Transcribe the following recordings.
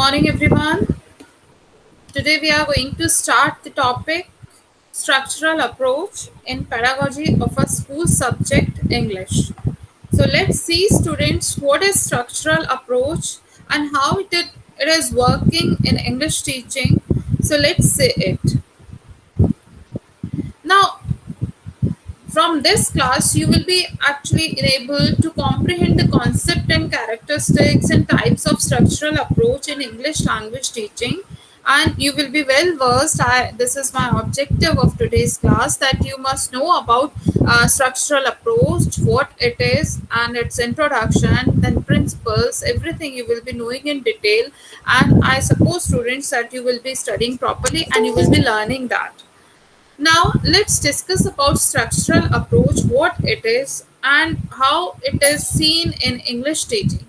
morning, everyone. Today we are going to start the topic structural approach in pedagogy of a school subject English. So let's see students what is structural approach and how it, it is working in English teaching. So let's see it. Now from this class, you will be actually able to comprehend the concept and characteristics and types of structural approach in English language teaching. And you will be well versed. I, this is my objective of today's class that you must know about uh, structural approach, what it is, and its introduction, then principles, everything you will be knowing in detail. And I suppose students that you will be studying properly and you will be learning that. Now let's discuss about structural approach, what it is and how it is seen in English teaching.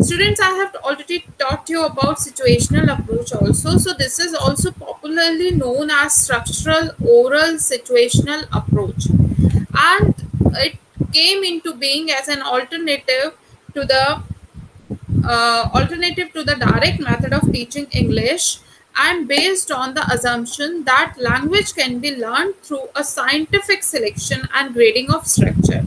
Students, I have already taught you about situational approach also. So this is also popularly known as structural oral situational approach. And it came into being as an alternative to the uh, alternative to the direct method of teaching English and based on the assumption that language can be learned through a scientific selection and grading of structure.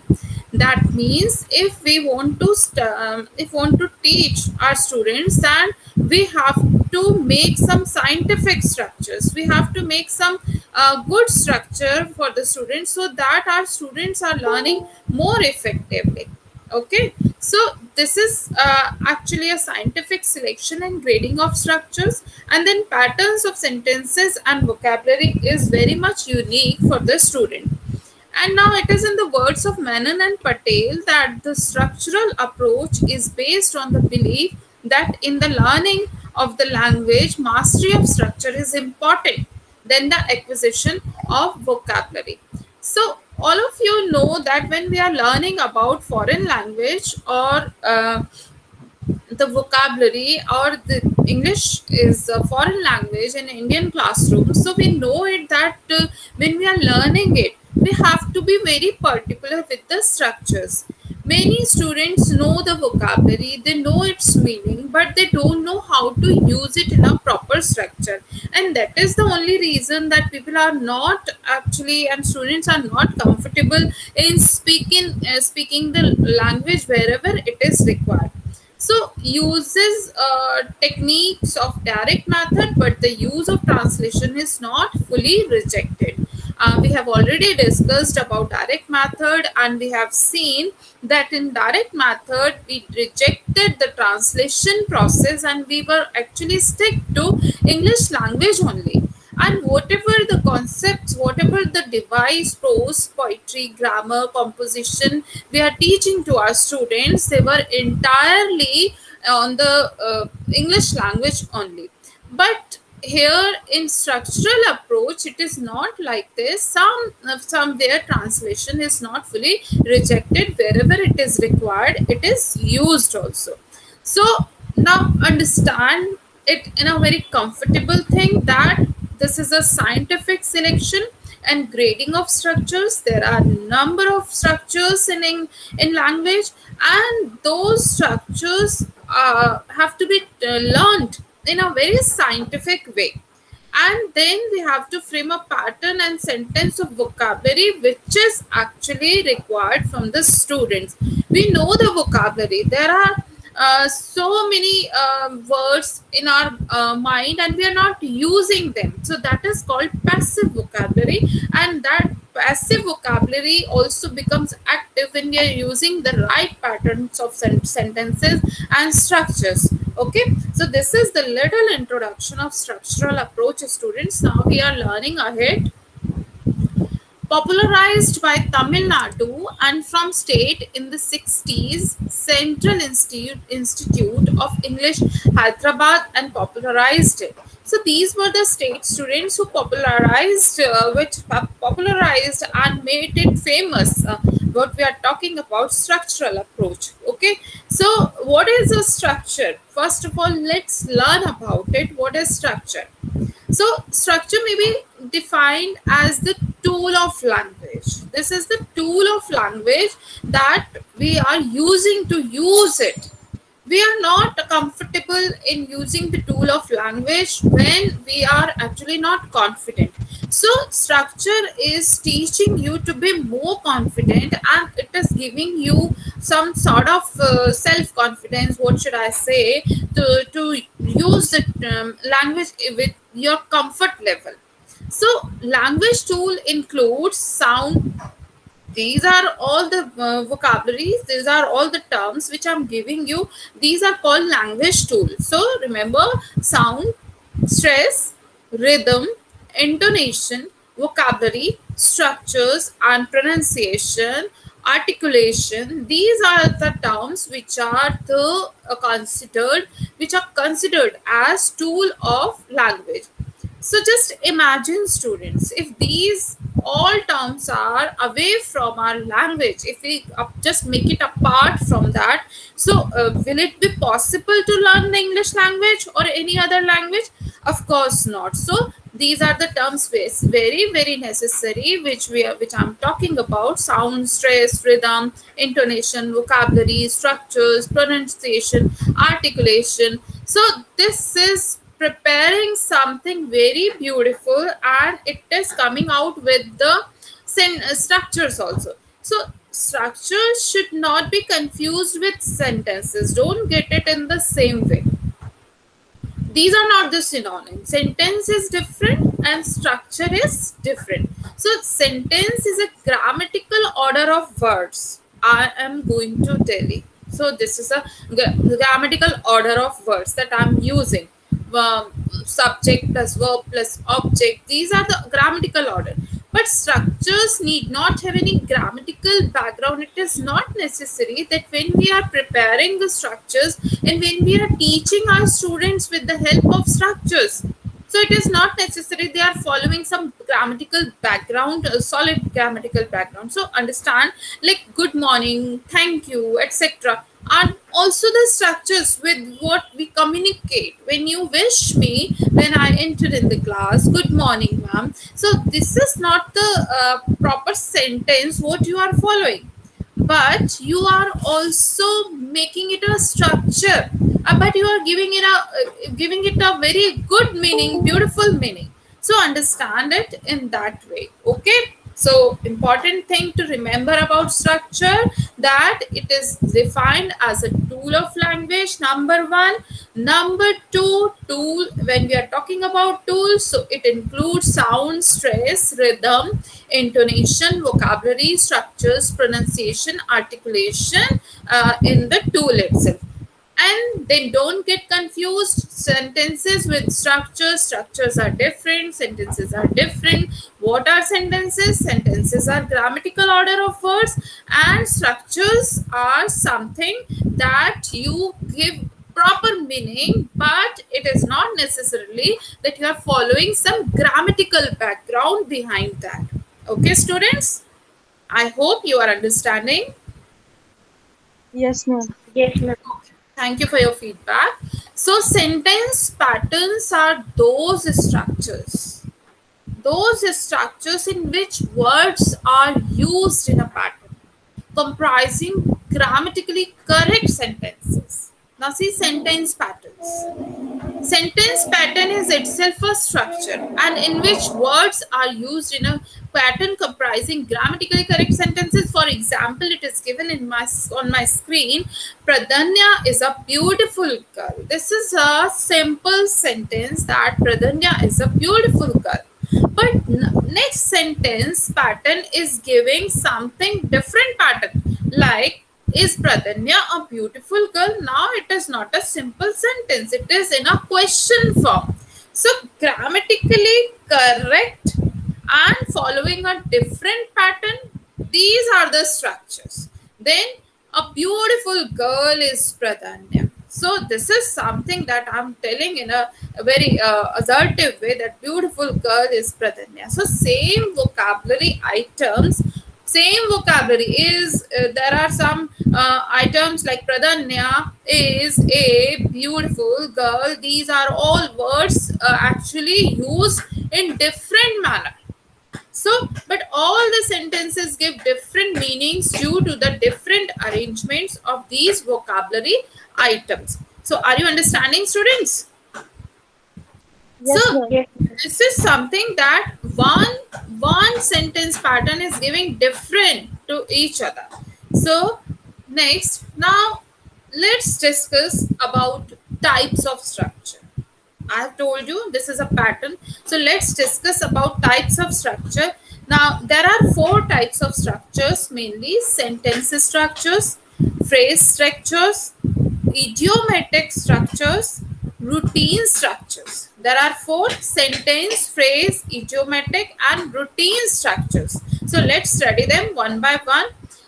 That means if we want to um, if want to teach our students then we have to make some scientific structures. We have to make some uh, good structure for the students so that our students are learning more effectively okay so this is uh, actually a scientific selection and grading of structures and then patterns of sentences and vocabulary is very much unique for the student. And now it is in the words of menon and patel that the structural approach is based on the belief that in the learning of the language mastery of structure is important than the acquisition of vocabulary. So all of you know that when we are learning about foreign language or uh, the vocabulary or the English is a foreign language in Indian classroom. So we know it that uh, when we are learning it, we have to be very particular with the structures. Many students know the vocabulary, they know its meaning, but they don't know how to use it in a proper structure. And that is the only reason that people are not actually and students are not comfortable in speaking uh, speaking the language wherever it is required. So uses uh, techniques of direct method, but the use of translation is not fully rejected. Uh, we have already discussed about direct method and we have seen that in direct method we rejected the translation process and we were actually stick to english language only. And whatever the concepts whatever the device prose poetry grammar composition we are teaching to our students they were entirely on the uh, english language only. But here in structural approach it is not like this. Some somewhere translation is not fully rejected wherever it is required it is used also. So now understand it in a very comfortable thing that this is a scientific selection and grading of structures. There are number of structures in in, in language and those structures uh, have to be uh, learned in a very scientific way. And then we have to frame a pattern and sentence of vocabulary which is actually required from the students. We know the vocabulary. There are uh, so many uh, words in our uh, mind and we are not using them. So that is called passive vocabulary. And that passive vocabulary also becomes active when we are using the right patterns of sen sentences and structures. Okay? So this is the little introduction of structural approach students. Now we are learning ahead popularized by Tamil Nadu and from state in the 60s, Central Institute, Institute of English Hyderabad and popularized it. So these were the state students who popularized, uh, which popularized and made it famous. Uh, what we are talking about structural approach. Okay. So what is a structure? First of all, let's learn about it. What is structure? So structure may be defined as the tool of language. This is the tool of language that we are using to use it. We are not comfortable in using the tool of language when we are actually not confident. So structure is teaching you to be more confident and it is giving you some sort of uh, self confidence what should i say to to use the um, language with your comfort level so language tool includes sound. These are all the uh, vocabularies. These are all the terms which i'm giving you. These are called language tools so remember sound stress rhythm intonation vocabulary structures and pronunciation articulation. These are the terms which are the uh, considered which are considered as tool of language so just imagine students if these all terms are away from our language if we just make it apart from that so uh, will it be possible to learn the english language or any other language? Of course not. So these are the terms which very very necessary which we are which i'm talking about sound stress rhythm intonation vocabulary structures pronunciation articulation. So this is preparing something very beautiful and it is coming out with the uh, structures also. So structures should not be confused with sentences. Don't get it in the same way. These are not the synonyms. Sentence is different and structure is different. So sentence is a grammatical order of words. I am going to tell you. So this is a grammatical order of words that i'm using um, subject plus verb plus object. These are the grammatical order. But structures need not have any grammatical background. It is not necessary that when we are preparing the structures and when we are teaching our students with the help of structures, so it is not necessary they are following some grammatical background, solid grammatical background. So understand like good morning, thank you, etc and also the structures with what we communicate. When you wish me when i enter in the class good morning ma'am. So this is not the uh, proper sentence what you are following. But you are also making it a structure. Uh, but you are giving it a uh, giving it a very good meaning beautiful meaning. So understand it in that way okay so important thing to remember about structure that it is defined as a tool of language number one. Number two tool when we are talking about tools so it includes sound, stress, rhythm, intonation, vocabulary, structures, pronunciation, articulation uh, in the tool itself and they don't get confused. Sentences with structures structures are different sentences are different. What are sentences? Sentences are grammatical order of words and structures are something that you give proper meaning but it is not necessarily that you are following some grammatical background behind that. Okay students? I hope you are understanding. Yes ma'am. Yes ma'am Thank you for your feedback. So sentence patterns are those structures. Those structures in which words are used in a pattern comprising grammatically correct sentences. Now see sentence patterns. Sentence pattern is itself a structure and in which words are used in a pattern comprising grammatically correct sentences. For example, it is given in my on my screen. Pradanya is a beautiful girl. This is a simple sentence that Pradanya is a beautiful girl. But next sentence pattern is giving something different pattern like is Pradanya a beautiful girl? Now it is not a simple sentence. It is in a question form. So grammatically correct and following a different pattern these are the structures then a beautiful girl is pradanya so this is something that i'm telling in a, a very uh, assertive way that beautiful girl is pradanya so same vocabulary items same vocabulary is uh, there are some uh, items like pradanya is a beautiful girl these are all words uh, actually used in different manner So, but all the sentences give different meanings due to the different arrangements of these vocabulary items. So, are you understanding, students? Yes, So- ma'am. this is something that one one sentence pattern is giving different to each other. So next now let's discuss about types of structure. I have told you this is a pattern. So let's discuss about types of structure. Now there are four types of structures mainly sentence structures phrase structures idiomatic structures routine structures. There are four sentence phrase idiomatic and routine structures. So let's study them one by one.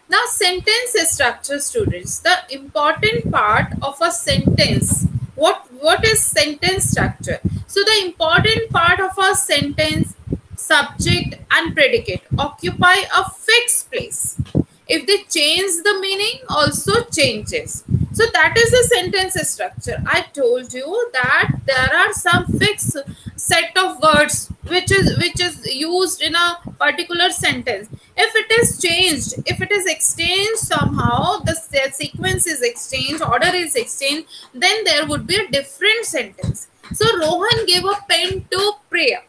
Now sentence structure students. The important part of a sentence what what is sentence structure? So the important part of a sentence subject and predicate. Occupy a fixed place. If they change the meaning also changes so that is the sentence structure. I told you that there are some fixed set of words which is which is used in a particular sentence. If it is changed if it is exchanged somehow the sequence is exchanged order is exchanged then there would be a different sentence. So rohan gave a pen to priya.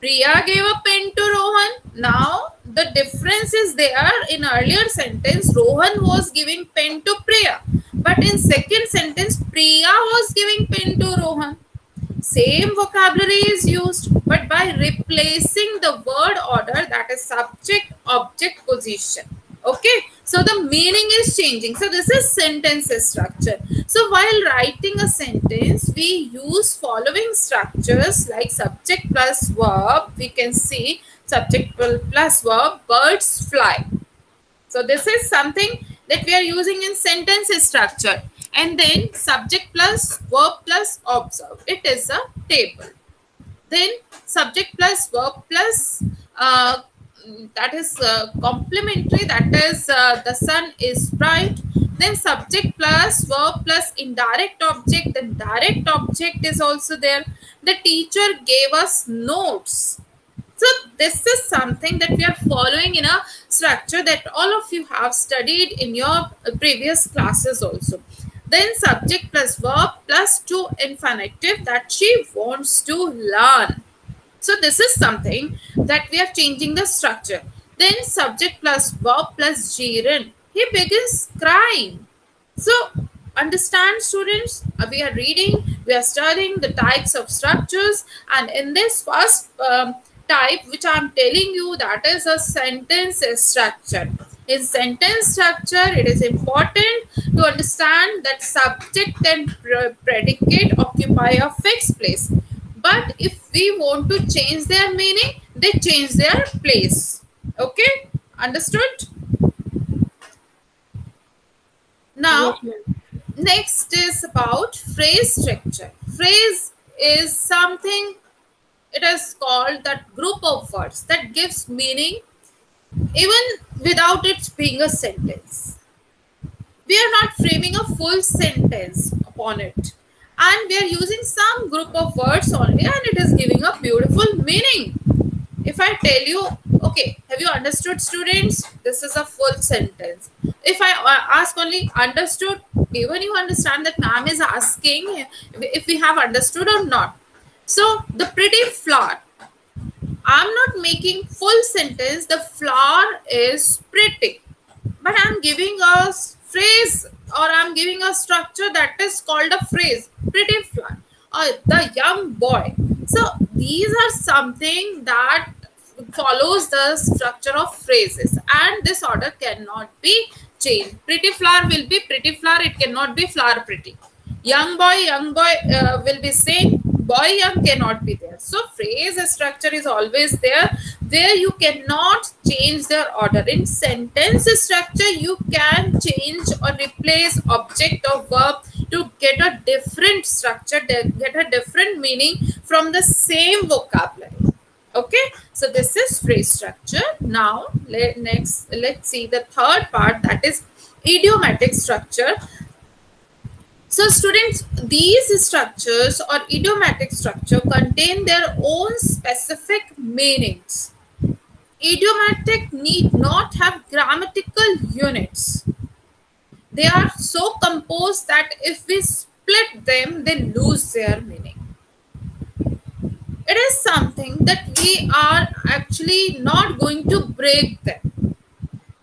Priya gave a pen to Rohan. Now the difference is there. In earlier sentence, Rohan was giving pen to Priya, but in second sentence, Priya was giving pen to Rohan. Same vocabulary is used, but by replacing the word order, that is subject, object, position. Okay, so the meaning is changing. So this is sentence structure. So while writing a sentence, we use following structures like subject plus verb. We can see subject plus verb, birds fly. So this is something that we are using in sentence structure. And then subject plus verb plus observe. It is a table. Then subject plus verb plus uh, that is uh, complementary. That is uh, the sun is bright. Then subject plus verb plus indirect object. Then direct object is also there. The teacher gave us notes. So this is something that we are following in a structure that all of you have studied in your previous classes also. Then subject plus verb plus to infinitive that she wants to learn. So this is something that we are changing the structure. Then subject plus verb plus gerund. He begins crying. So understand students, uh, we are reading, we are studying the types of structures and in this first um, type which I'm telling you that is a sentence structure. In sentence structure, it is important to understand that subject and predicate occupy a fixed place. But if we want to change their meaning, they change their place. Okay, understood? Now, next is about phrase structure. Phrase is something, it is called that group of words that gives meaning even without it being a sentence. We are not framing a full sentence upon it. And we are using some group of words only and it is giving a beautiful meaning. If I tell you, okay, have you understood students? This is a full sentence. If I uh, ask only understood, even you understand that ma'am is asking if we have understood or not. So the pretty flower. I'm not making full sentence. The flower is pretty, but I'm giving a phrase or I'm giving a structure that is called a phrase. Pretty flower or the young boy. So these are something that follows the structure of phrases, and this order cannot be changed. Pretty flower will be pretty flower. It cannot be flower pretty. Young boy, young boy uh, will be same boy young cannot be there. So phrase structure is always there. There you cannot change their order. In sentence structure you can change or replace object or verb to get a different structure get a different meaning from the same vocabulary. Okay? So this is phrase structure. Now let next let's see the third part that is idiomatic structure so students, these structures or idiomatic structure contain their own specific meanings. idiomatic need not have grammatical units. They are so composed that if we split them, they lose their meaning. It is something that we are actually not going to break them.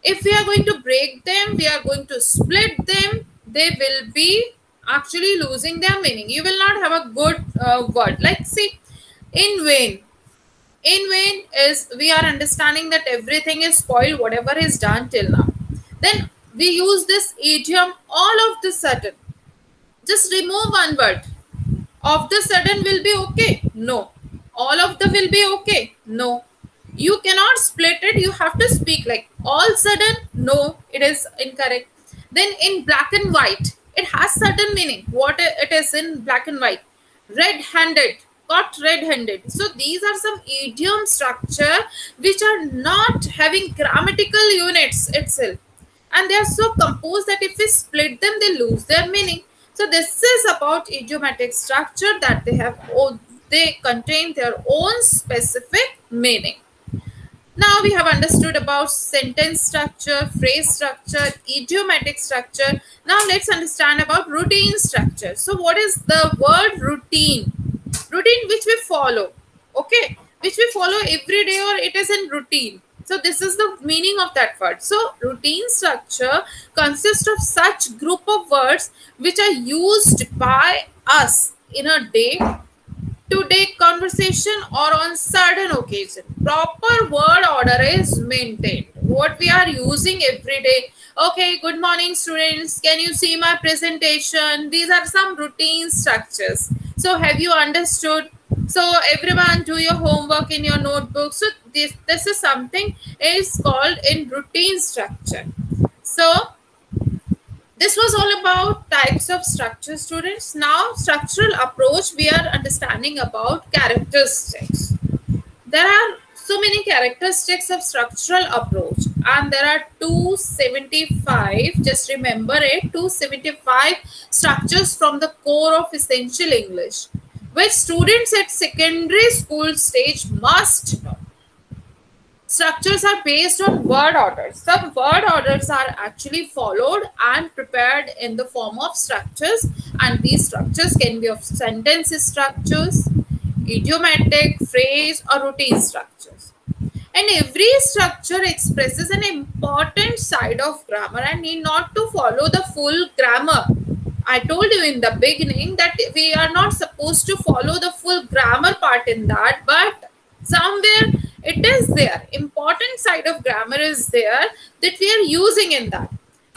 If we are going to break them, we are going to split them, they will be actually losing their meaning. You will not have a good uh, word. Like, see, in vain. In vain is we are understanding that everything is spoiled, whatever is done till now. Then we use this idiom all of the sudden. Just remove one word. Of the sudden will be okay. No. All of the will be okay. No. You cannot split it. You have to speak like all sudden. No, it is incorrect. Then in black and white, it has certain meaning. What it is in black and white. Red-handed got red-handed. So these are some idiom structure which are not having grammatical units itself. And they are so composed that if we split them, they lose their meaning. So this is about idiomatic structure that they have, they contain their own specific meaning. Now we have understood about sentence structure, phrase structure, idiomatic structure. Now let's understand about routine structure. So what is the word routine? routine which we follow okay which we follow every day or it is in routine so this is the meaning of that word so routine structure consists of such group of words which are used by us in a day to day conversation or on certain occasion. Proper word order is maintained. What we are using every day. Okay good morning students. Can you see my presentation? These are some routine structures. So have you understood? So everyone do your homework in your notebook. So this this is something is called in routine structure. So this was all about types of structure students. Now structural approach we are understanding about characteristics there are so many characteristics of structural approach and there are 275 just remember it 275 structures from the core of essential english which students at secondary school stage must know structures are based on word orders. Some word orders are actually followed and prepared in the form of structures and these structures can be of sentence structures idiomatic phrase or routine structures. And every structure expresses an important side of grammar and need not to follow the full grammar. I told you in the beginning that we are not supposed to follow the full grammar part in that but somewhere it is there important side of grammar is there that we are using in that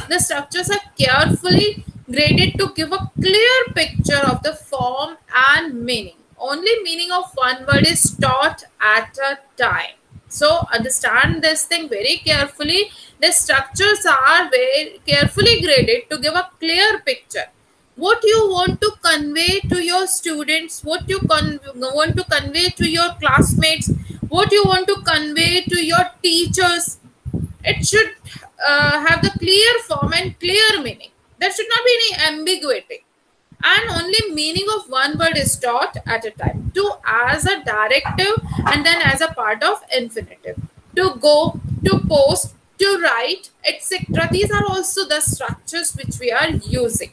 the structures are carefully graded to give a clear picture of the form and meaning only meaning of one word is taught at a time so understand this thing very carefully. The structures are very carefully graded to give a clear picture. What you want to convey to your students, what you want to convey to your classmates, what you want to convey to your teachers. It should uh, have the clear form and clear meaning. There should not be any ambiguity and only meaning of one word is taught at a time to as a directive and then as a part of infinitive to go to post to write etc these are also the structures which we are using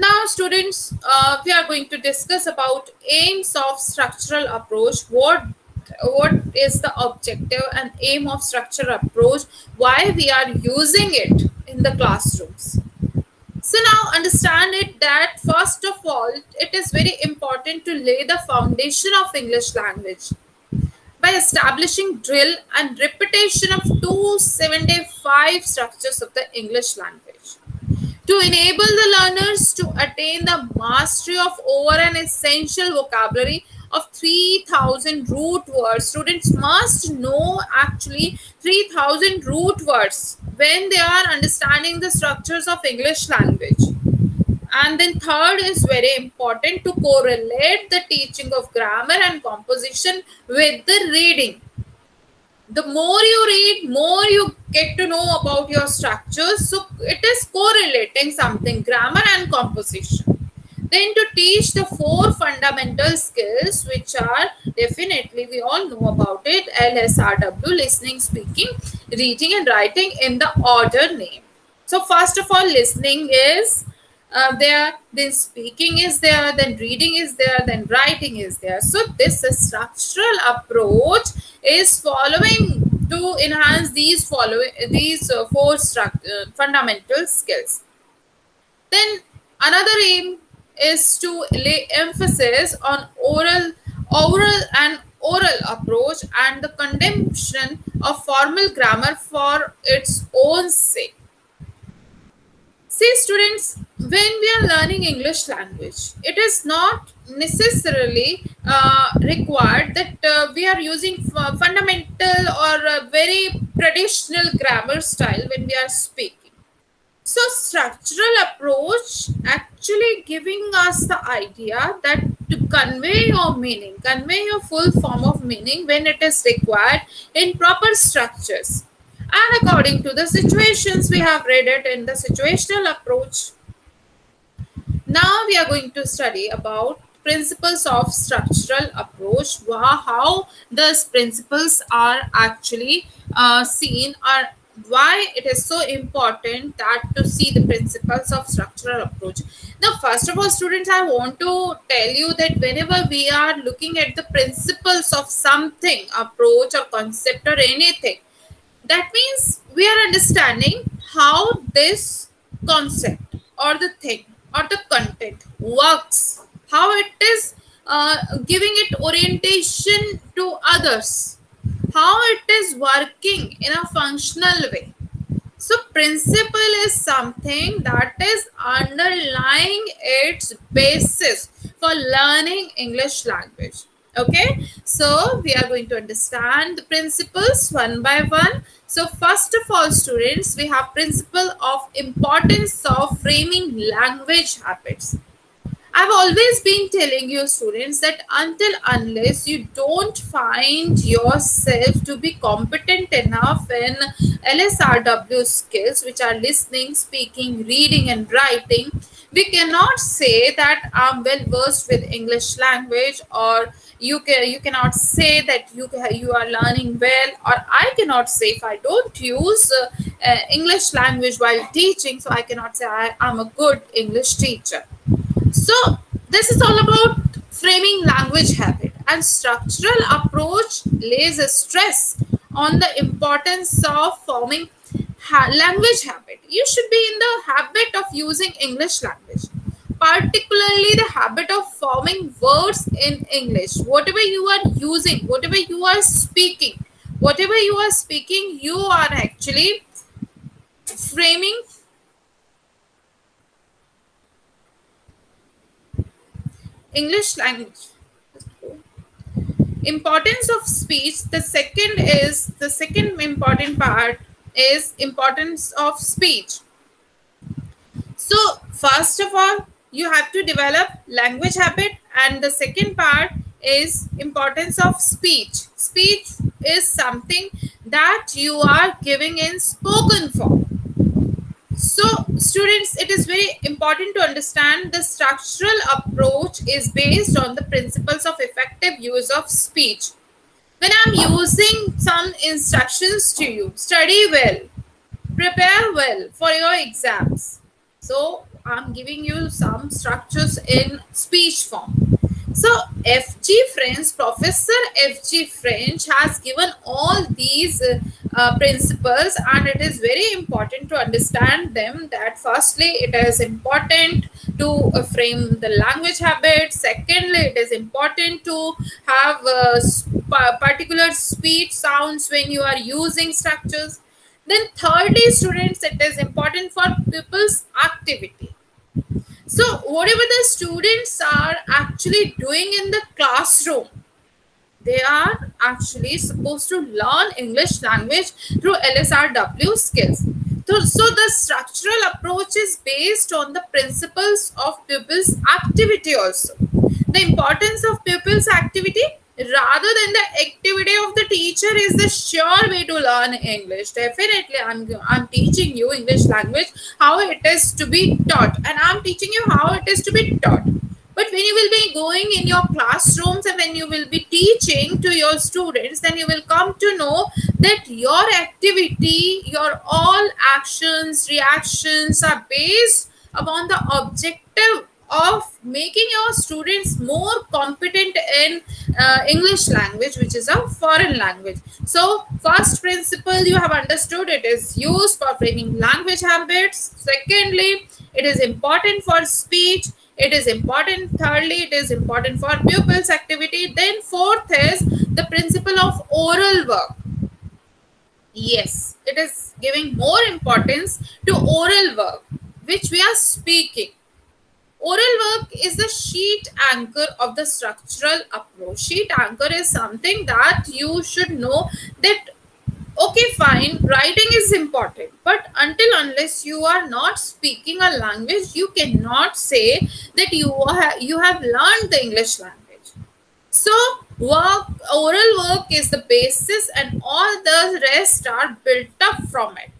now students uh, we are going to discuss about aims of structural approach. What what is the objective and aim of structural approach? Why we are using it in the classrooms? So now understand it that first of all, it is very important to lay the foundation of English language. By establishing drill and repetition of 275 structures of the English language. To enable the learners to attain the mastery of over an essential vocabulary of 3000 root words. Students must know actually 3000 root words when they are understanding the structures of English language. And then third is very important to correlate the teaching of grammar and composition with the reading. The more you read, more you get to know about your structures. So it is correlating something, grammar and composition then to teach the four fundamental skills which are definitely we all know about it lsrw listening speaking reading and writing in the order name so first of all listening is uh, there then speaking is there then reading is there then writing is there. So this structural approach is following to enhance these following these uh, four uh, fundamental skills. Then another aim is to lay emphasis on oral oral and oral approach and the condemnation of formal grammar for its own sake see students when we are learning english language it is not necessarily uh, required that uh, we are using fundamental or very traditional grammar style when we are speaking so structural approach actually giving us the idea that to convey your meaning, convey your full form of meaning when it is required in proper structures. And according to the situations, we have read it in the situational approach. Now we are going to study about principles of structural approach, how these principles are actually uh, seen or why it is so important that to see the principles of structural approach now first of all students i want to tell you that whenever we are looking at the principles of something approach or concept or anything that means we are understanding how this concept or the thing or the content works how it is uh, giving it orientation to others how it is working in a functional way. So principle is something that is underlying its basis for learning English language. Okay, so we are going to understand the principles one by one. So first of all, students, we have principle of importance of framing language habits. I've always been telling you students that until unless you don't find yourself to be competent enough in LSRW skills, which are listening, speaking, reading and writing, we cannot say that I'm well versed with English language or you can you cannot say that you you are learning well or I cannot say if I don't use uh, uh, English language while teaching so I cannot say I, I'm a good English teacher so this is all about framing language habit and structural approach lays a stress on the importance of forming ha language habit. You should be in the habit of using English language, particularly the habit of forming words in English. Whatever you are using, whatever you are speaking, whatever you are speaking, you are actually framing English language. Importance of speech. The second is the second important part is importance of speech. So first of all, you have to develop language habit and the second part is importance of speech. Speech is something that you are giving in spoken form so students, it is very important to understand the structural approach is based on the principles of effective use of speech. When I'm using some instructions to you, study well, prepare well for your exams. So I'm giving you some structures in speech form. So F.G. French, Professor F.G. French has given all these uh, uh, principles and it is very important to understand them that firstly it is important to uh, frame the language habit secondly it is important to have uh, particular speech sounds when you are using structures then thirdly students it is important for pupils activity so whatever the students are actually doing in the classroom they are actually supposed to learn English language through LSRW skills. So, so the structural approach is based on the principles of pupils activity also. The importance of pupils activity, rather than the activity of the teacher is the sure way to learn english. Definitely i'm i'm teaching you english language how it is to be taught. And i'm teaching you how it is to be taught. But when you will be going in your classrooms and when you will be teaching to your students then you will come to know that your activity your all actions reactions are based upon the objective of making your students more competent in uh, english language which is a foreign language. So first principle you have understood it is used for framing language habits. Secondly it is important for speech. It is important thirdly it is important for pupils activity. Then fourth is the principle of oral work. Yes it is giving more importance to oral work which we are speaking Oral work is the sheet anchor of the structural approach. Sheet anchor is something that you should know that okay fine writing is important but until unless you are not speaking a language you cannot say that you have you have learned the english language so work oral work is the basis and all the rest are built up from it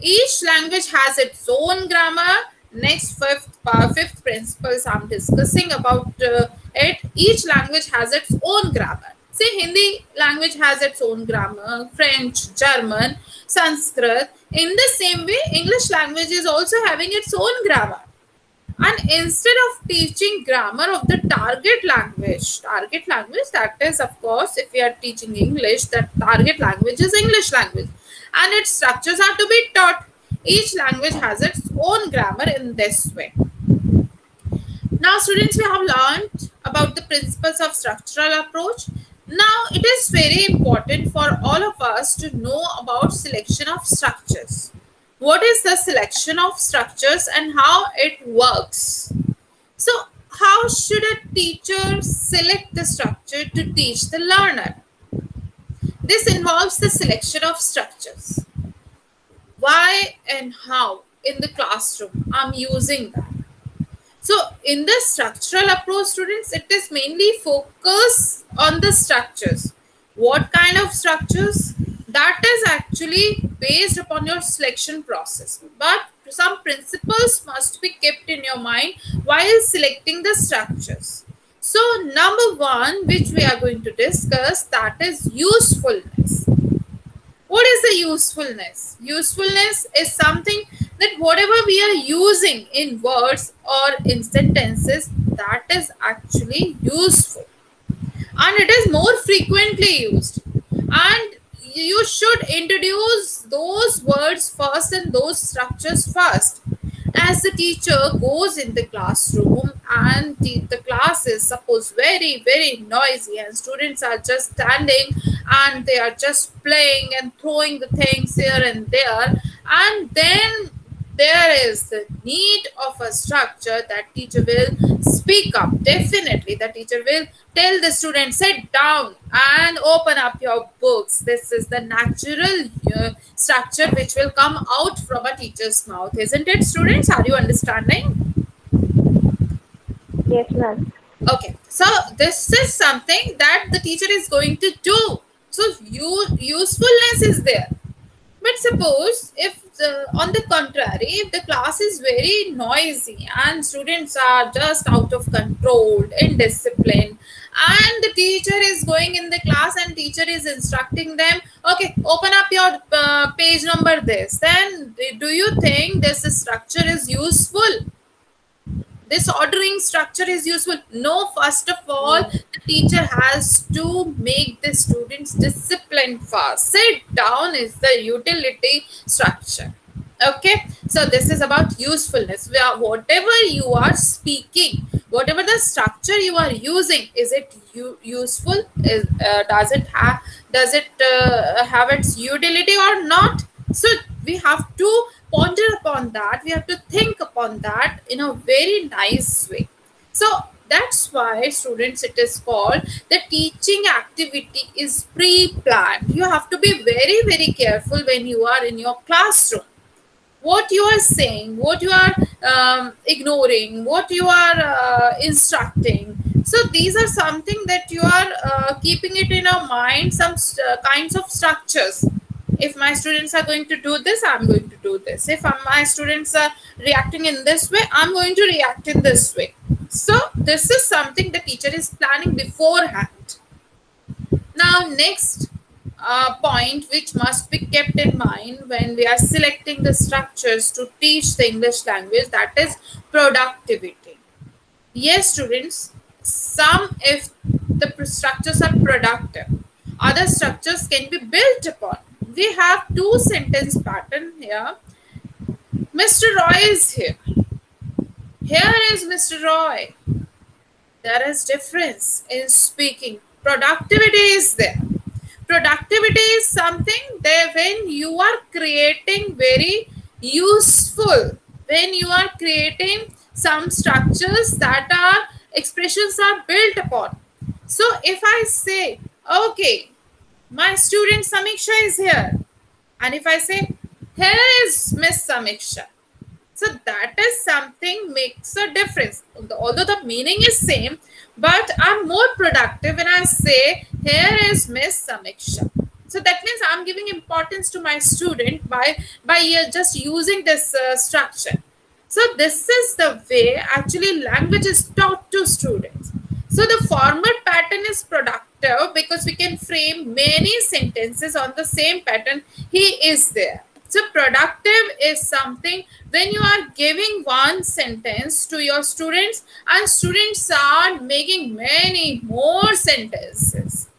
each language has its own grammar next fifth uh, fifth principles i'm discussing about uh, it each language has its own grammar. See, hindi language has its own grammar french german sanskrit. In the same way english language is also having its own grammar. And instead of teaching grammar of the target language target language that is of course if we are teaching english that target language is english language. And its structures are to be taught each language has its own grammar in this way. Now, students, we have learned about the principles of structural approach. Now, it is very important for all of us to know about selection of structures. What is the selection of structures and how it works? So, how should a teacher select the structure to teach the learner? This involves the selection of structures why and how in the classroom. I'm using that. So in the structural approach students it is mainly focus on the structures. What kind of structures? That is actually based upon your selection process. But some principles must be kept in your mind while selecting the structures. So number one which we are going to discuss that is usefulness what is the usefulness? Usefulness is something that whatever we are using in words or in sentences, that is actually useful. And it is more frequently used. And you should introduce those words first and those structures first as the teacher goes in the classroom and the, the class is suppose very very noisy and students are just standing and they are just playing and throwing the things here and there. And then there is the need of a structure that teacher will speak up. Definitely the teacher will tell the student sit down and open up your books. This is the natural uh, structure which will come out from a teacher's mouth isn't it students? Are you understanding yes ma'am. Okay. So this is something that the teacher is going to do. So you usefulness is there. But suppose if the, on the contrary, if the class is very noisy and students are just out of control, indisciplined, and the teacher is going in the class and teacher is instructing them, okay, open up your uh, page number this, then do you think this structure is useful? This ordering structure is useful. No first of all the teacher has to make the students disciplined fast sit down is the utility structure. Okay? So this is about usefulness. Where whatever you are speaking whatever the structure you are using is it useful? Is uh, does it have does it uh, have its utility or not so we have to ponder upon that. We have to think upon that in a very nice way. So that's why students it is called the teaching activity is pre-planned. You have to be very very careful when you are in your classroom. What you are saying what you are um, ignoring what you are uh, instructing. So these are something that you are uh, keeping it in your mind some kinds of structures if my students are going to do this i'm going to do this. If my students are reacting in this way i'm going to react in this way. So this is something the teacher is planning beforehand. Now next uh, point which must be kept in mind when we are selecting the structures to teach the english language that is productivity. Yes students some if the structures are productive other structures can be built upon we have two sentence pattern here. Mr. Roy is here. Here is Mr. Roy. There is difference in speaking. Productivity is there. Productivity is something that when you are creating very useful, when you are creating some structures that are expressions are built upon. So if I say, okay, my student Samiksha is here. And if I say, here is Miss Samiksha. So that is something makes a difference. Although the meaning is same, but I'm more productive when I say, here is Miss Samiksha. So that means I'm giving importance to my student by, by just using this uh, structure. So this is the way actually language is taught to students. So the former pattern is productive because we can frame many sentences on the same pattern. He is there. So productive is something when you are giving one sentence to your students and students are making many more sentences.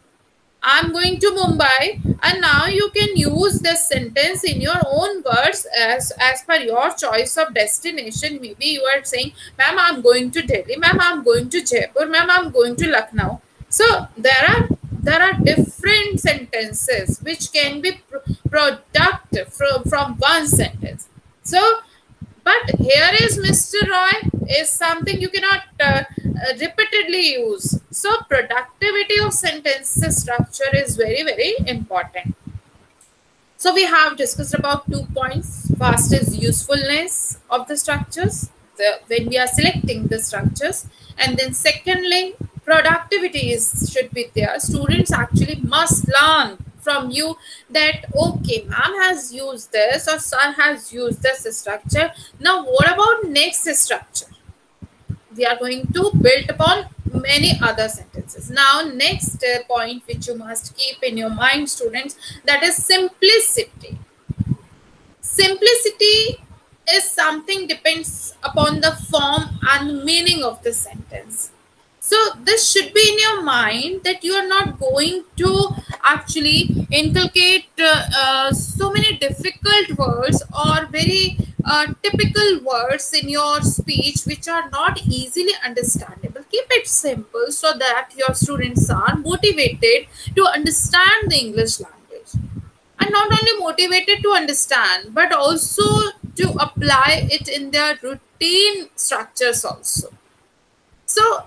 I'm going to Mumbai and now you can use this sentence in your own words as, as per your choice of destination. Maybe you are saying, ma'am, I'm going to Delhi, ma'am, I'm going to Jaipur, ma'am, I'm going to Lucknow. So there are there are different sentences which can be productive from, from one sentence. So but here is Mr. Roy is something you cannot uh, uh, repeatedly use. So productivity of sentence structure is very, very important. So we have discussed about two points. First is usefulness of the structures the, when we are selecting the structures. And then secondly, productivity is should be there. Students actually must learn from you that okay ma'am has used this or sir has used this structure. Now what about next structure? We are going to build upon many other sentences. Now next point which you must keep in your mind students that is simplicity. Simplicity is something depends upon the form and meaning of the sentence so this should be in your mind that you are not going to actually inculcate uh, uh, so many difficult words or very uh, typical words in your speech which are not easily understandable. Keep it simple so that your students are motivated to understand the English language. And not only motivated to understand, but also to apply it in their routine structures also. So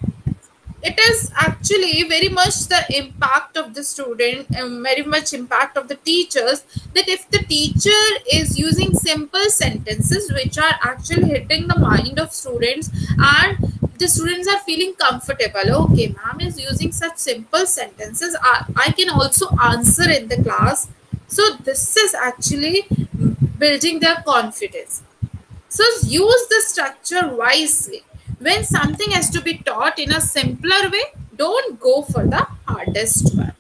it is actually very much the impact of the student and very much impact of the teachers that if the teacher is using simple sentences which are actually hitting the mind of students and the students are feeling comfortable okay ma'am is using such simple sentences I, I can also answer in the class. So this is actually building their confidence. So use the structure wisely when something has to be taught in a simpler way, don't go for the hardest one.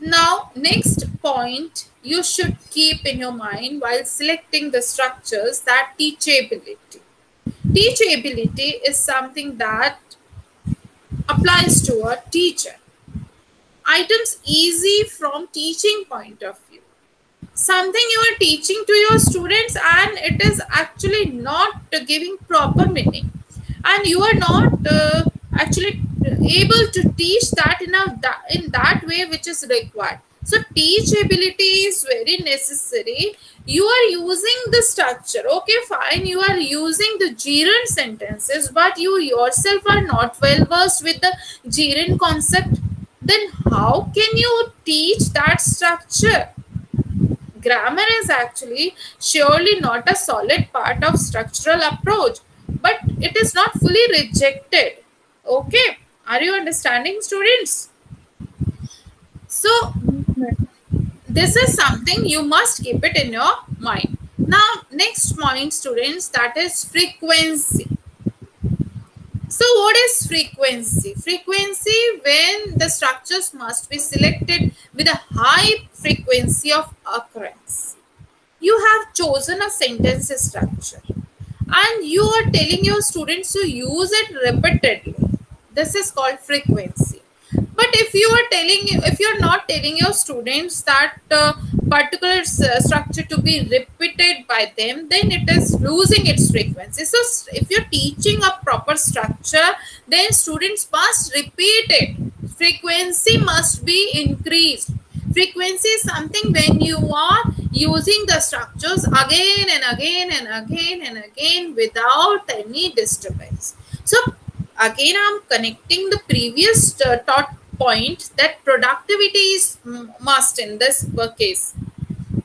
Now, next point you should keep in your mind while selecting the structures that teachability. Teachability is something that applies to a teacher. Items easy from teaching point of view something you are teaching to your students and it is actually not giving proper meaning. And you are not uh, actually able to teach that in a in that way which is required. So teachability is very necessary. You are using the structure. Okay fine. You are using the gerund sentences but you yourself are not well versed with the gerund concept. Then how can you teach that structure grammar is actually surely not a solid part of structural approach but it is not fully rejected Okay, are you understanding, students? So, this is something you must keep it in your mind. Now, next point, students, that is frequency. So, what is frequency? Frequency when the structures must be selected with a high frequency of occurrence. You have chosen a sentence structure and you are telling your students to use it repeatedly. This is called frequency but if you are telling if you're not telling your students that uh, particular structure to be repeated by them then it is losing its frequency so if you're teaching a proper structure then students must repeat it frequency must be increased frequency is something when you are using the structures again and again and again and again without any disturbance so again i'm connecting the previous uh, taught point that productivity is must in this case.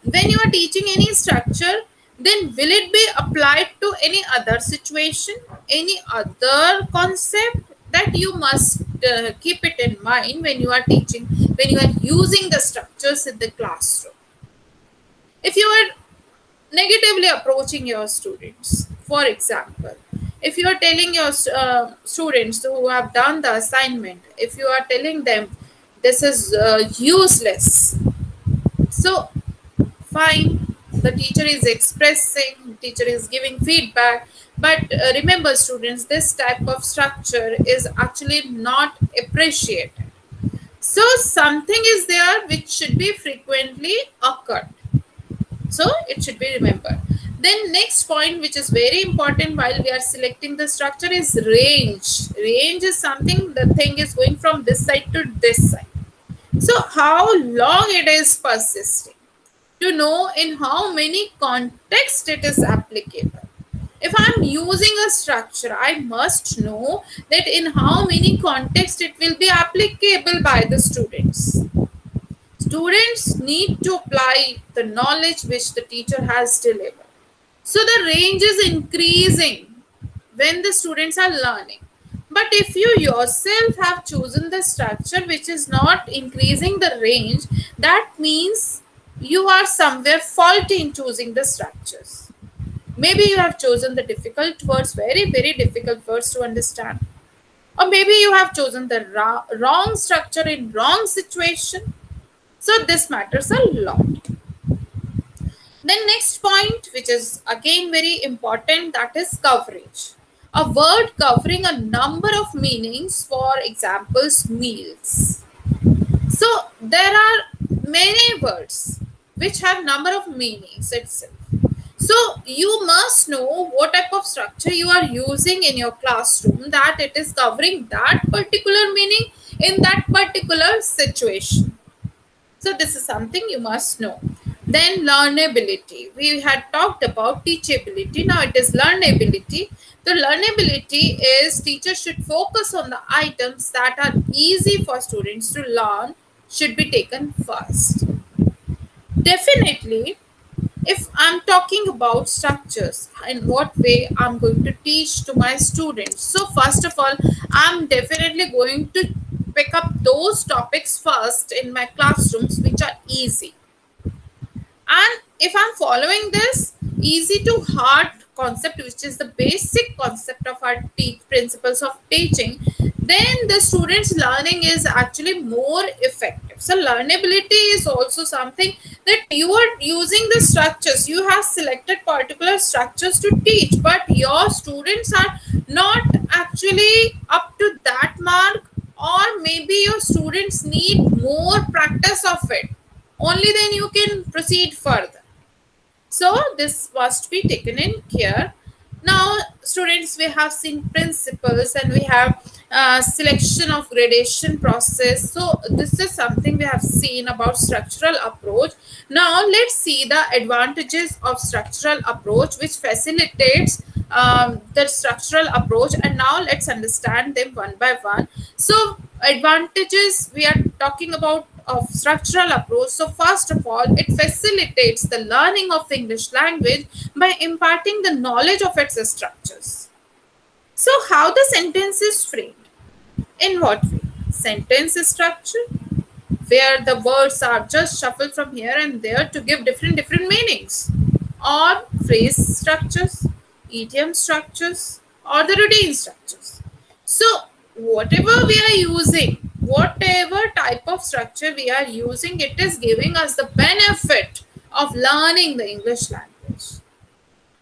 When you are teaching any structure, then will it be applied to any other situation, any other concept that you must uh, keep it in mind when you are teaching, when you are using the structures in the classroom. If you are negatively approaching your students, for example, if you are telling your uh, students who have done the assignment if you are telling them this is uh, useless so fine the teacher is expressing teacher is giving feedback. But uh, remember students this type of structure is actually not appreciated. So something is there which should be frequently occurred. So it should be remembered. Then next point, which is very important while we are selecting the structure is range. Range is something, the thing is going from this side to this side. So how long it is persisting to know in how many contexts it is applicable. If I'm using a structure, I must know that in how many contexts it will be applicable by the students. Students need to apply the knowledge which the teacher has delivered. So the range is increasing when the students are learning. But if you yourself have chosen the structure which is not increasing the range, that means you are somewhere faulty in choosing the structures. Maybe you have chosen the difficult words, very, very difficult words to understand. Or maybe you have chosen the wrong structure in wrong situation. So this matters a lot. Then next point, which is again very important, that is coverage. A word covering a number of meanings, for examples, meals. So there are many words which have number of meanings itself. So you must know what type of structure you are using in your classroom that it is covering that particular meaning in that particular situation. So this is something you must know. Then learnability. We had talked about teachability. Now it is learnability. The learnability is teachers should focus on the items that are easy for students to learn should be taken first. Definitely, if I'm talking about structures, in what way I'm going to teach to my students. So first of all, I'm definitely going to pick up those topics first in my classrooms which are easy and if I'm following this easy to hard concept, which is the basic concept of our principles of teaching, then the students' learning is actually more effective. So learnability is also something that you are using the structures. You have selected particular structures to teach, but your students are not actually up to that mark or maybe your students need more practice of it only then you can proceed further. So this must be taken in care. Now, students, we have seen principles and we have uh, selection of gradation process. So this is something we have seen about structural approach. Now, let's see the advantages of structural approach which facilitates um, the structural approach. And now let's understand them one by one. So advantages, we are talking about of structural approach. So first of all, it facilitates the learning of the English language by imparting the knowledge of its structures. So how the sentence is framed? In what way? Sentence structure, where the words are just shuffled from here and there to give different different meanings, or phrase structures, idiom structures, or the routine structures. So whatever we are using, whatever type of structure we are using, it is giving us the benefit of learning the English language.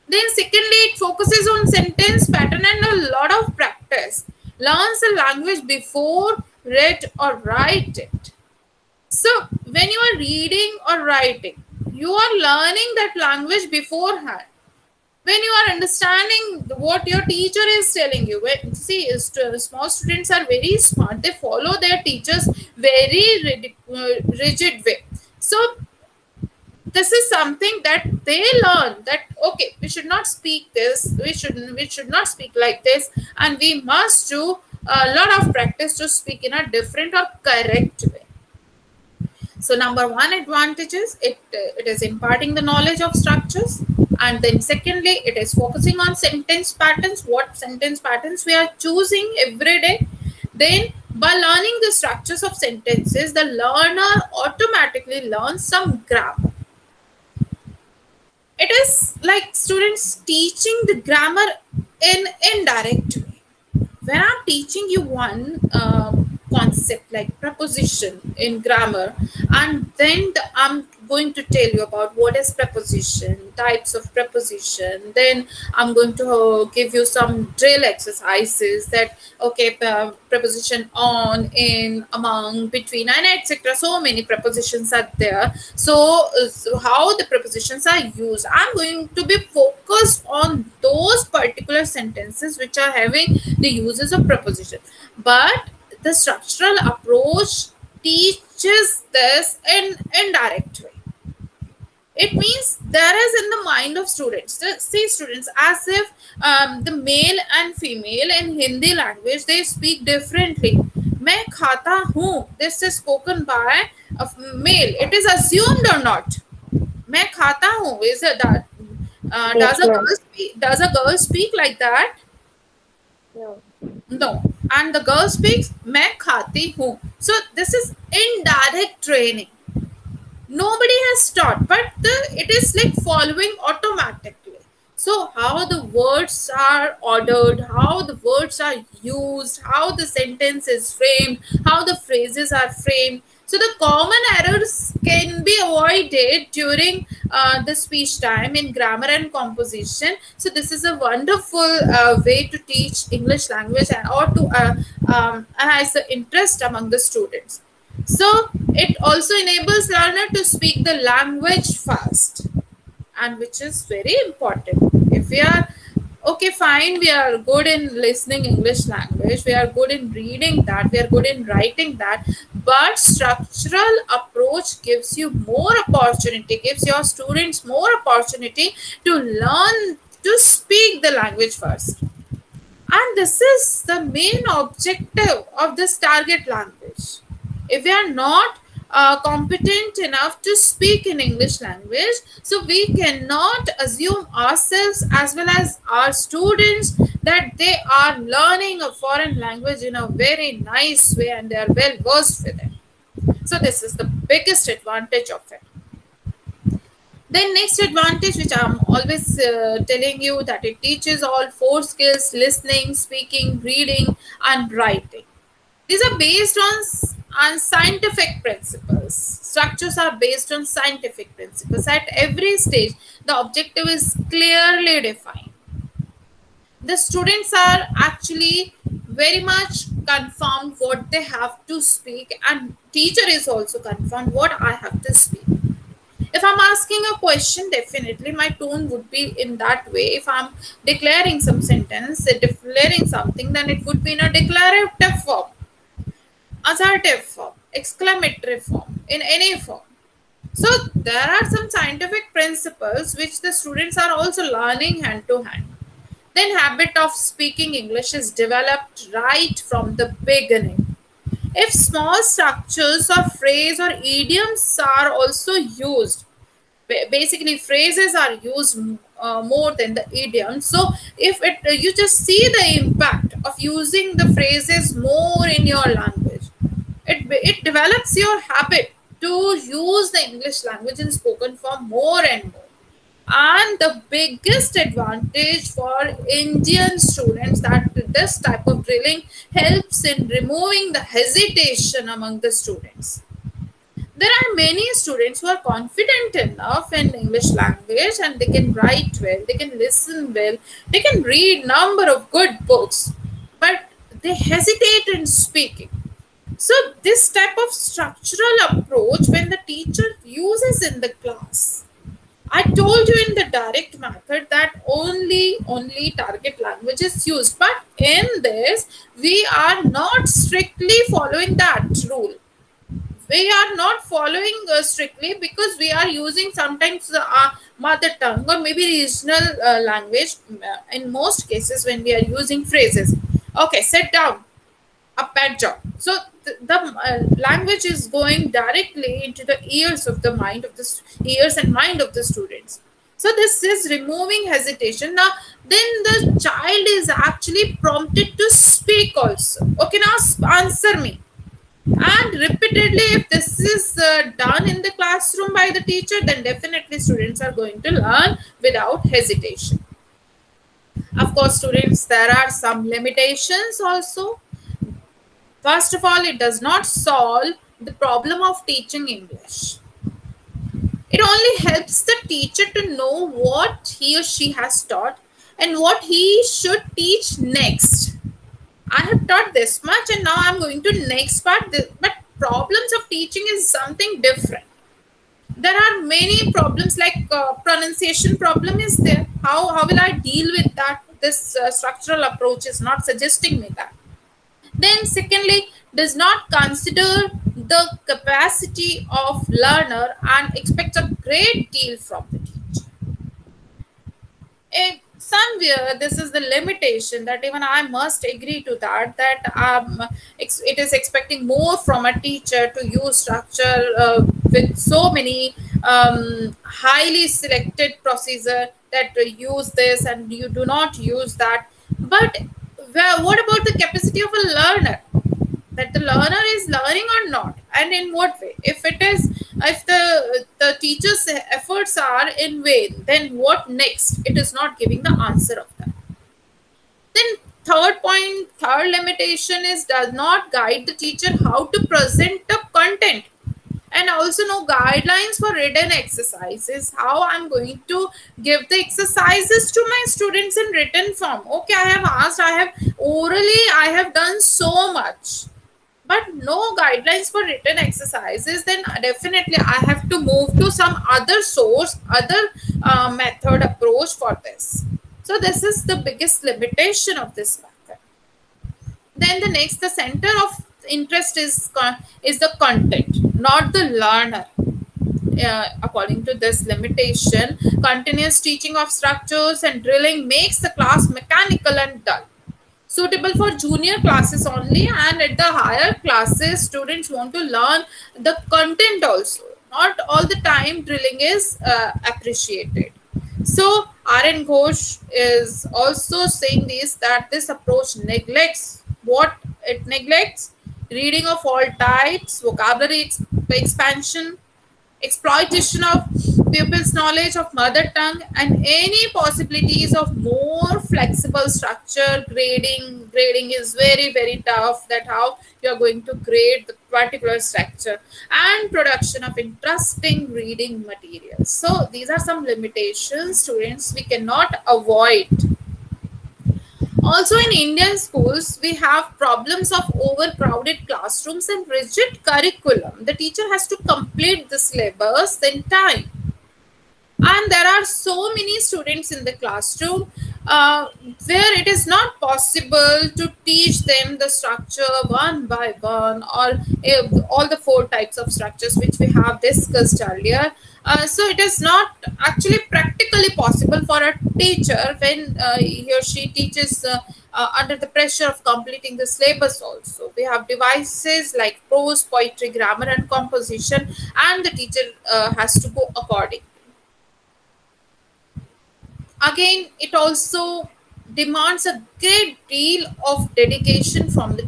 Then secondly, it focuses on sentence pattern and a lot of practice. Learns the language before read or write it. So when you are reading or writing, you are learning that language beforehand when you are understanding what your teacher is telling you see small students are very smart. They follow their teachers very uh, rigid way. So this is something that they learn that okay we should not speak this we should we should not speak like this and we must do a lot of practice to speak in a different or correct way. So number one advantage is it it is imparting the knowledge of structures and then secondly it is focusing on sentence patterns what sentence patterns we are choosing every day. Then by learning the structures of sentences the learner automatically learns some grammar. It is like students teaching the grammar in indirect way. When i'm teaching you one uh, concept like preposition in grammar and then the, i'm going to tell you about what is preposition, types of preposition. Then I'm going to uh, give you some drill exercises that, okay, uh, preposition on, in, among, between, and etc. So many prepositions are there. So, so how the prepositions are used. I'm going to be focused on those particular sentences which are having the uses of preposition. But the structural approach teaches this in indirect way it means there is in the mind of students see students as if um, the male and female in hindi language they speak differently मैं खाता हूँ this is spoken by a male it is assumed or not मैं खाता हूँ is it that uh, does a girl speak does a girl speak like that no No. And the girl speaks, Main khati hu. So this is indirect training. Nobody has taught, but the, it is like following automatically. So how the words are ordered, how the words are used, how the sentence is framed, how the phrases are framed, so the common errors can be avoided during uh, the speech time in grammar and composition. So this is a wonderful uh, way to teach English language or to uh, um, has the interest among the students. So it also enables learner to speak the language fast and which is very important. If we are okay fine we are good in listening english language we are good in reading that we are good in writing that but structural approach gives you more opportunity gives your students more opportunity to learn to speak the language first. And this is the main objective of this target language. If we are not uh, competent enough to speak in English language. So we cannot assume ourselves as well as our students that they are learning a foreign language in a very nice way and they are well versed with it. So this is the biggest advantage of it. Then next advantage, which I'm always uh, telling you that it teaches all four skills, listening, speaking, reading, and writing. These are based on on scientific principles. Structures are based on scientific principles. At every stage, the objective is clearly defined. The students are actually very much confirmed what they have to speak and teacher is also confirmed what I have to speak. If I'm asking a question, definitely my tone would be in that way. If I'm declaring some sentence, declaring something, then it would be in a declarative form assertive form, exclamatory form, in any form. So there are some scientific principles which the students are also learning hand to hand. Then habit of speaking English is developed right from the beginning. If small structures or phrase or idioms are also used, basically phrases are used uh, more than the idioms. So if it you just see the impact of using the phrases more in your language. It, it develops your habit to use the English language in spoken form more and more. And the biggest advantage for Indian students that this type of drilling helps in removing the hesitation among the students there are many students who are confident enough in english language and they can write well they can listen well they can read number of good books but they hesitate in speaking so this type of structural approach when the teacher uses in the class i told you in the direct method that only only target language is used. But in this we are not strictly following that rule. We are not following uh, strictly because we are using sometimes the uh, mother tongue or maybe regional uh, language uh, in most cases when we are using phrases. Okay sit down a pet job. So the, the uh, language is going directly into the ears of the mind of the ears and mind of the students. So this is removing hesitation. Now then the child is actually prompted to speak also. Okay now answer me. And repeatedly if this is uh, done in the classroom by the teacher then definitely students are going to learn without hesitation. Of course students there are some limitations also first of all it does not solve the problem of teaching english it only helps the teacher to know what he or she has taught and what he should teach next I have taught this much and now I'm going to next part. But problems of teaching is something different. There are many problems like uh, pronunciation problem is there. How, how will I deal with that? This uh, structural approach is not suggesting me that. Then secondly, does not consider the capacity of learner and expects a great deal from the teacher. A somewhere this is the limitation that even i must agree to that that um, it is expecting more from a teacher to use structure uh, with so many um, highly selected procedure that use this and you do not use that but what about the capacity of a learner? That the learner is learning or not? And in what way? If it is if the the teacher's efforts are in vain then what next? It is not giving the answer of that. Then third point third limitation is does not guide the teacher how to present the content and also no guidelines for written exercises. How i'm going to give the exercises to my students in written form. Okay i have asked i have orally i have done so much. But no guidelines for written exercises then definitely i have to move to some other source other uh, method approach for this. So this is the biggest limitation of this method. Then the next the center of interest is is the content not the learner. Uh, according to this limitation continuous teaching of structures and drilling makes the class mechanical and dull. Suitable for junior classes only and at the higher classes students want to learn the content also. Not all the time drilling is uh, appreciated. So Aryan Ghosh is also saying this that this approach neglects what it neglects reading of all types vocabulary expansion exploitation of pupils knowledge of mother tongue and any possibilities of more flexible structure grading grading is very very tough that how you are going to grade the particular structure and production of interesting reading materials. So these are some limitations students we cannot avoid also in Indian schools, we have problems of overcrowded classrooms and rigid curriculum. The teacher has to complete the syllabus in time. And there are so many students in the classroom uh, where it is not possible to teach them the structure one by one or uh, all the four types of structures which we have discussed earlier. Uh, so it is not actually practically possible for a teacher when uh, he or she teaches uh, uh, under the pressure of completing the syllabus also. We have devices like prose, poetry, grammar and composition and the teacher has to go according again it also demands a great deal of dedication from the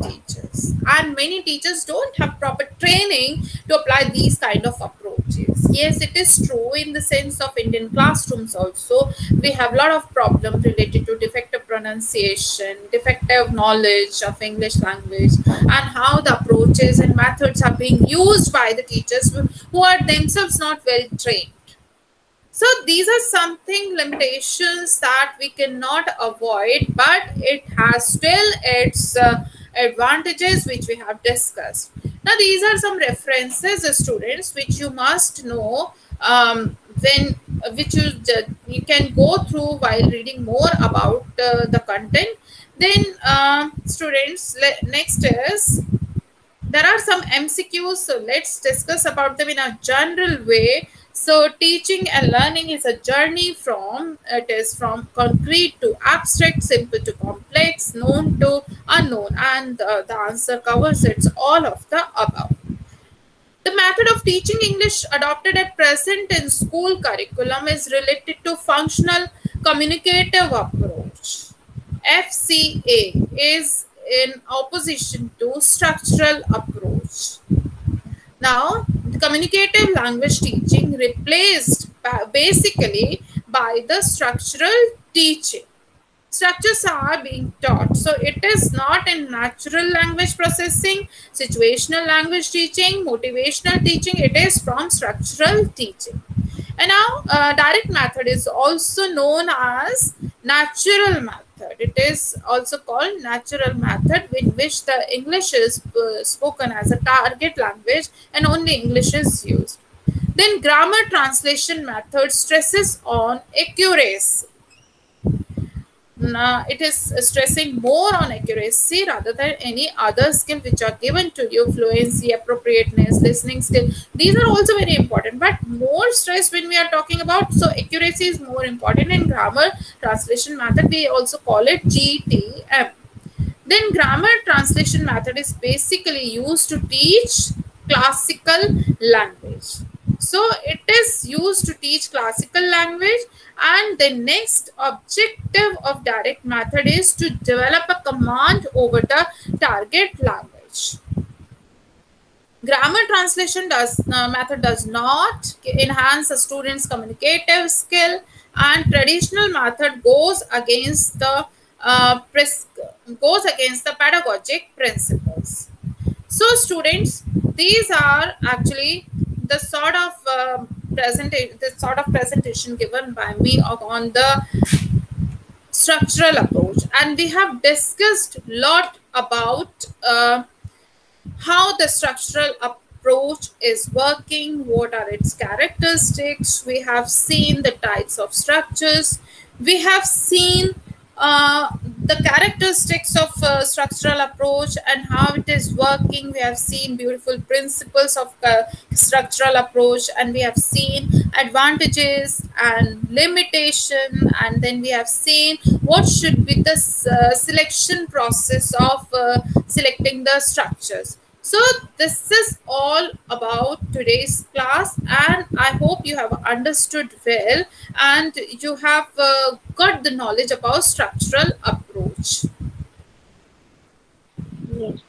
and many teachers don't have proper training to apply these kind of approaches. Yes it is true in the sense of indian classrooms also. We have a lot of problems related to defective pronunciation defective knowledge of english language and how the approaches and methods are being used by the teachers who are themselves not well trained. So these are something limitations that we cannot avoid, but it has still its uh, advantages which we have discussed. Now these are some references, students, which you must know um, when which you you can go through while reading more about uh, the content. Then uh, students, next is there are some MCQs. So let's discuss about them in a general way so teaching and learning is a journey from, it is from concrete to abstract, simple to complex, known to unknown. And uh, the answer covers it's all of the above. The method of teaching English adopted at present in school curriculum is related to functional communicative approach. FCA is in opposition to structural approach. Now, communicative language teaching replaced basically by the structural teaching. Structures are being taught. So it is not in natural language processing, situational language teaching, motivational teaching. It is from structural teaching. And now uh, direct method is also known as natural method method. It is also called natural method in which the English is uh, spoken as a target language and only English is used. Then grammar translation method stresses on accuracy uh, it is stressing more on accuracy rather than any other skill which are given to you. Fluency appropriateness listening skill these are also very important. But more stress when we are talking about so accuracy is more important in grammar translation method. We also call it gtm then grammar translation method is basically used to teach classical language. So it is used to teach classical language and the next objective of direct method is to develop a command over the target language. Grammar translation does uh, method does not enhance a student's communicative skill and traditional method goes against the uh, goes against the pedagogic principles. So students, these are actually the sort of uh, presentation, this sort of presentation given by me on the structural approach, and we have discussed a lot about uh, how the structural approach is working, what are its characteristics. We have seen the types of structures. We have seen uh, the characteristics of uh, structural approach and how it is working. We have seen beautiful principles of uh, structural approach and we have seen advantages and limitation and then we have seen what should be the uh, selection process of uh, selecting the structures. So this is all about today's class and I hope you have understood well and you have uh, got the knowledge about structural approach. Yes.